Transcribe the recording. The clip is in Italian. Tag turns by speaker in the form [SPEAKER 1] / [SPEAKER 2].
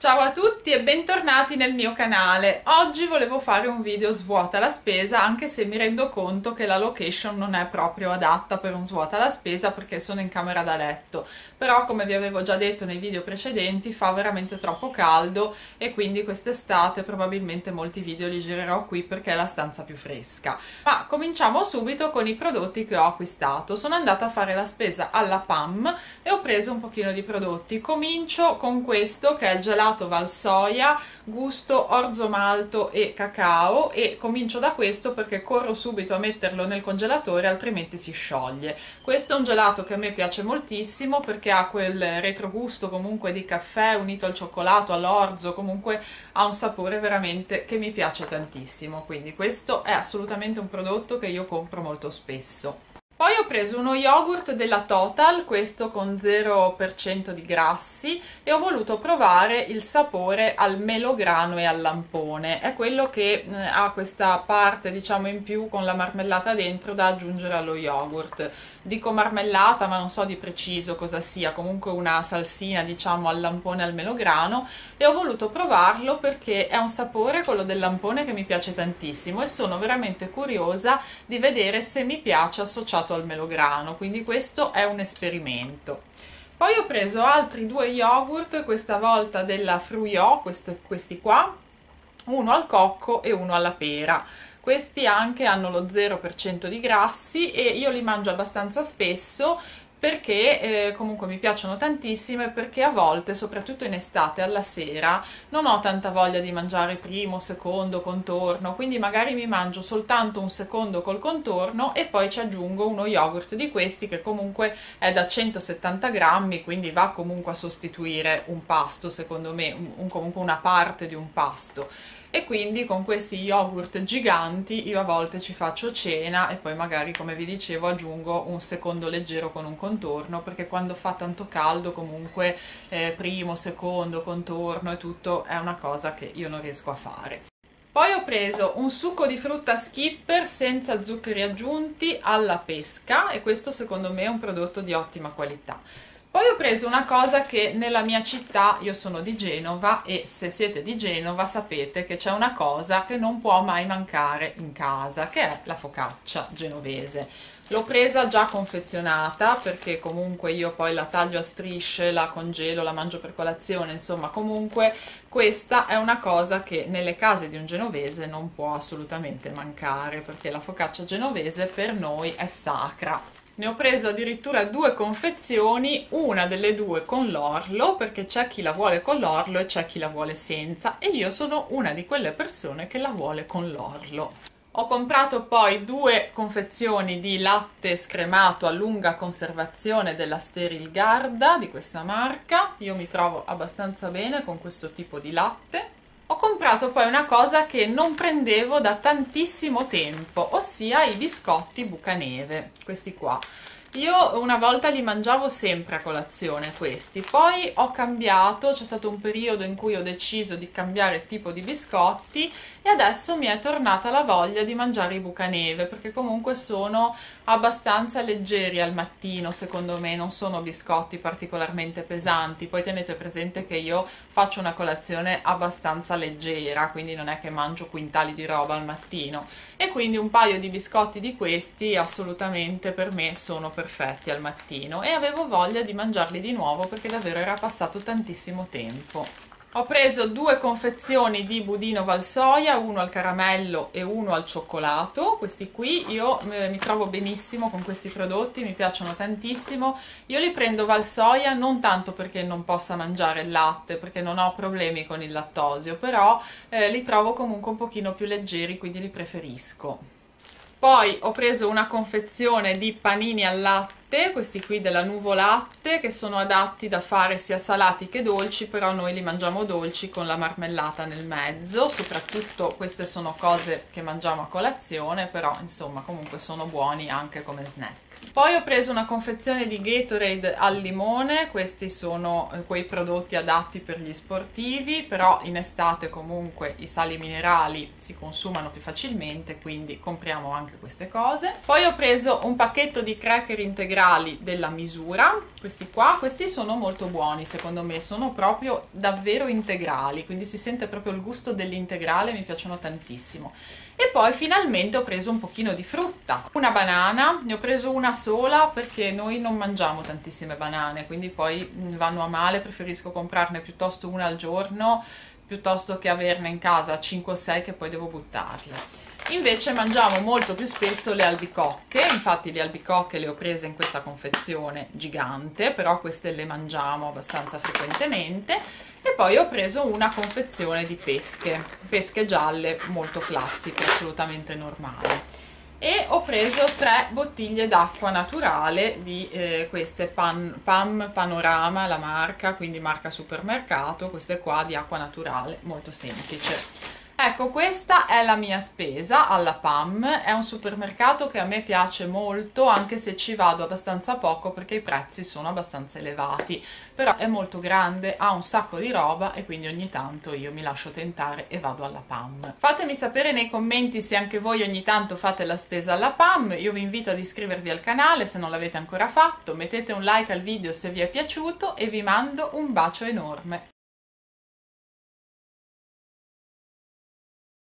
[SPEAKER 1] Ciao a tutti e bentornati nel mio canale. Oggi volevo fare un video svuota la spesa anche se mi rendo conto che la location non è proprio adatta per un svuota la spesa perché sono in camera da letto. Però come vi avevo già detto nei video precedenti fa veramente troppo caldo e quindi quest'estate probabilmente molti video li girerò qui perché è la stanza più fresca. Ma cominciamo subito con i prodotti che ho acquistato. Sono andata a fare la spesa alla PAM e ho preso un pochino di prodotti. Comincio con questo che è il gelato gelato Valsoia gusto orzo malto e cacao e comincio da questo perché corro subito a metterlo nel congelatore altrimenti si scioglie. Questo è un gelato che a me piace moltissimo perché ha quel retrogusto comunque di caffè unito al cioccolato, all'orzo comunque ha un sapore veramente che mi piace tantissimo. Quindi questo è assolutamente un prodotto che io compro molto spesso poi ho preso uno yogurt della Total, questo con 0% di grassi, e ho voluto provare il sapore al melograno e al lampone. È quello che eh, ha questa parte, diciamo, in più con la marmellata dentro da aggiungere allo yogurt dico marmellata ma non so di preciso cosa sia, comunque una salsina diciamo al lampone al melograno e ho voluto provarlo perché è un sapore quello del lampone che mi piace tantissimo e sono veramente curiosa di vedere se mi piace associato al melograno, quindi questo è un esperimento. Poi ho preso altri due yogurt, questa volta della Fruyo, questi qua, uno al cocco e uno alla pera questi anche hanno lo 0% di grassi e io li mangio abbastanza spesso perché eh, comunque mi piacciono tantissimo e perché a volte, soprattutto in estate alla sera, non ho tanta voglia di mangiare primo, secondo, contorno, quindi magari mi mangio soltanto un secondo col contorno e poi ci aggiungo uno yogurt di questi che comunque è da 170 grammi, quindi va comunque a sostituire un pasto, secondo me, un, comunque una parte di un pasto e quindi con questi yogurt giganti io a volte ci faccio cena e poi magari come vi dicevo aggiungo un secondo leggero con un contorno perché quando fa tanto caldo comunque eh, primo, secondo, contorno e tutto è una cosa che io non riesco a fare. Poi ho preso un succo di frutta skipper senza zuccheri aggiunti alla pesca e questo secondo me è un prodotto di ottima qualità. Poi ho preso una cosa che nella mia città, io sono di Genova e se siete di Genova sapete che c'è una cosa che non può mai mancare in casa, che è la focaccia genovese. L'ho presa già confezionata perché comunque io poi la taglio a strisce, la congelo, la mangio per colazione, insomma comunque questa è una cosa che nelle case di un genovese non può assolutamente mancare perché la focaccia genovese per noi è sacra ne ho preso addirittura due confezioni, una delle due con l'orlo, perché c'è chi la vuole con l'orlo e c'è chi la vuole senza, e io sono una di quelle persone che la vuole con l'orlo. Ho comprato poi due confezioni di latte scremato a lunga conservazione della Sterilgarda di questa marca. Io mi trovo abbastanza bene con questo tipo di latte ho comprato poi una cosa che non prendevo da tantissimo tempo, ossia i biscotti bucaneve, questi qua. Io una volta li mangiavo sempre a colazione questi, poi ho cambiato, c'è stato un periodo in cui ho deciso di cambiare tipo di biscotti e adesso mi è tornata la voglia di mangiare i bucaneve perché comunque sono abbastanza leggeri al mattino secondo me, non sono biscotti particolarmente pesanti, poi tenete presente che io faccio una colazione abbastanza leggera, quindi non è che mangio quintali di roba al mattino e quindi un paio di biscotti di questi assolutamente per me sono perfetti al mattino e avevo voglia di mangiarli di nuovo perché davvero era passato tantissimo tempo. Ho preso due confezioni di budino valsoia, uno al caramello e uno al cioccolato, questi qui io eh, mi trovo benissimo con questi prodotti, mi piacciono tantissimo, io li prendo valsoia non tanto perché non possa mangiare il latte, perché non ho problemi con il lattosio, però eh, li trovo comunque un pochino più leggeri, quindi li preferisco. Poi ho preso una confezione di panini al latte, questi qui della Nuvolatte, che sono adatti da fare sia salati che dolci, però noi li mangiamo dolci con la marmellata nel mezzo, soprattutto queste sono cose che mangiamo a colazione, però insomma comunque sono buoni anche come snack. Poi ho preso una confezione di Gatorade al limone, questi sono eh, quei prodotti adatti per gli sportivi, però in estate comunque i sali minerali si consumano più facilmente, quindi compriamo anche queste cose. Poi ho preso un pacchetto di cracker integrali integrali della misura questi qua questi sono molto buoni secondo me sono proprio davvero integrali quindi si sente proprio il gusto dell'integrale mi piacciono tantissimo. E poi finalmente ho preso un pochino di frutta una banana ne ho preso una sola perché noi non mangiamo tantissime banane quindi poi mm, vanno a male preferisco comprarne piuttosto una al giorno piuttosto che averne in casa 5 o 6 che poi devo buttarle invece mangiamo molto più spesso le albicocche. Infatti le albicocche le ho prese in questa confezione gigante però queste le mangiamo abbastanza frequentemente. E poi ho preso una confezione di pesche pesche gialle molto classiche assolutamente normali. E ho preso tre bottiglie d'acqua naturale di eh, queste Pan, Pam Panorama la marca quindi marca supermercato queste qua di acqua naturale molto semplice Ecco, questa è la mia spesa alla PAM, è un supermercato che a me piace molto, anche se ci vado abbastanza poco perché i prezzi sono abbastanza elevati, però è molto grande, ha un sacco di roba e quindi ogni tanto io mi lascio tentare e vado alla PAM. Fatemi sapere nei commenti se anche voi ogni tanto fate la spesa alla PAM, io vi invito ad iscrivervi al canale se non l'avete ancora fatto, mettete un like al video se vi è piaciuto e vi mando un bacio enorme.